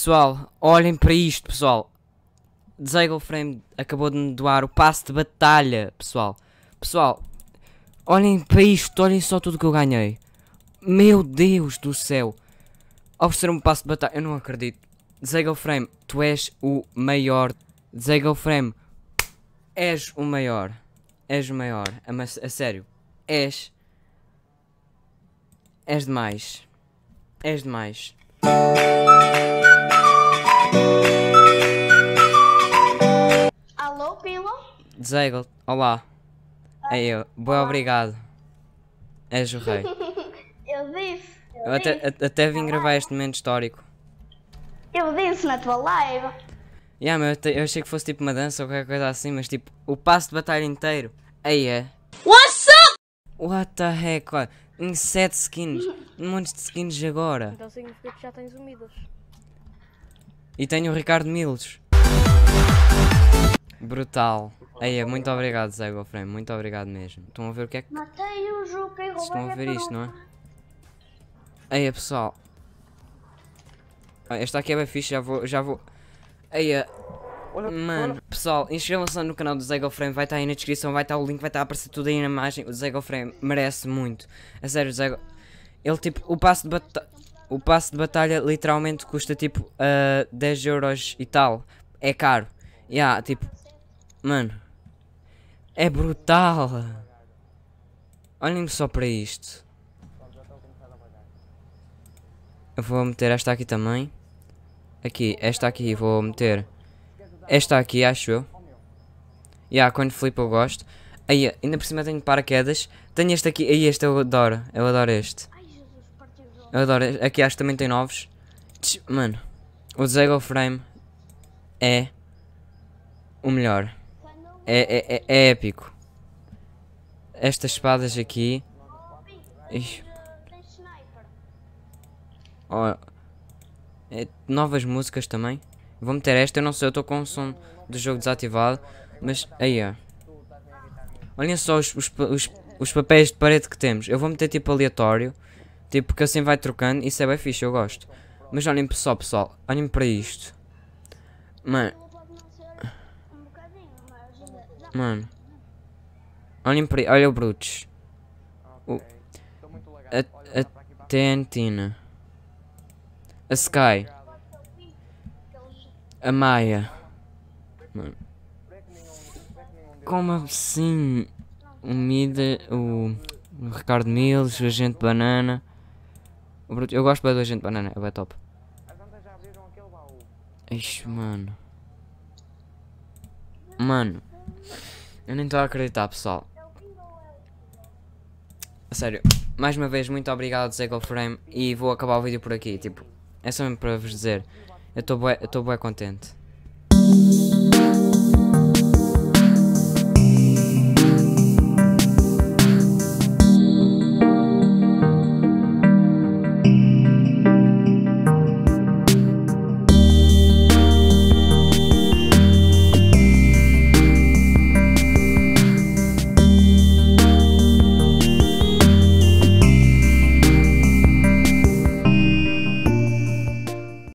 Pessoal, olhem para isto, pessoal. Zagel Frame acabou de me doar o passe de batalha, pessoal. Pessoal, olhem para isto, olhem só tudo que eu ganhei. Meu Deus do céu. Oferecer um passe de batalha, eu não acredito. Zagel Frame, tu és o maior. Zagel Frame, és o maior. És o maior. A, a sério. És. És demais. És demais. Zagel, olá. É eu. Boa, obrigado. És o rei. Eu disse. Eu, Eu até, disse. até vim gravar este momento histórico. Eu disse na tua live. Yeah, mas eu, te- eu achei que fosse tipo uma dança ou qualquer coisa assim, mas tipo, o passo de batalha inteiro. Aí é. What's up? What the heck? Olha, em 7 skins. Um monte de skins agora. Então significa que já tens um Midas. E tenho o Ricardo Milos. Brutal. Aí é, muito obrigado, Zé. Muito obrigado mesmo. Estão a ver o que é que. Matei o Juca e roubei Estão a ver isto, não é? Aí é, pessoal. Ah, Esta aqui é bem fixe, já vou. Já vou. Aí é. Mano, pessoal, inscrevam-se no canal do Frame, vai estar aí na descrição, vai estar o link, vai estar a aparecer tudo aí na imagem. O Frame merece muito. A sério, o Zego. Ele tipo, o passo de batalha. O passo de batalha literalmente custa tipo uh, 10 euros e tal. É caro. Yeah, tipo. Mano. É brutal. Olhem só para isto. Eu vou meter esta aqui também. Aqui, esta aqui vou meter. Esta aqui, acho eu. E yeah, quando flipa eu gosto. Aí, ainda por cima tenho paraquedas. Tenho este aqui. Aí, este eu adoro. Eu adoro este. Eu adoro. este. Aqui acho que também tem novos. Mano, o Zego Frame é o melhor. É, é, é, épico. Estas espadas aqui. Ó, é, novas músicas também. Vou meter esta. Eu não sei, eu estou com o som do jogo desativado. Mas aí ó. Olhem só os, os, os, os papéis de parede que temos. Eu vou meter tipo aleatório. Tipo que assim vai trocando. Isso é bem fixe, eu gosto. Mas olhem só pessoal. Olhem para isto. Mano, Pode não ser um bocadinho, mas. Não. Mano. Olhem para Olha o Brutus. O, a, a Tentina. A Sky. A Maia. Mano. Como assim? O Mida, o, o Ricardo Mills, o Agente Banana. O Bruto, eu gosto bem do Agente Banana, é bem top. Ixi, mano. Mano. Eu nem estou a acreditar, pessoal. A sério, mais uma vez, muito obrigado, Zego Frame. E vou acabar o vídeo por aqui. Tipo, é só mesmo para vos dizer. Eu estou bem contente.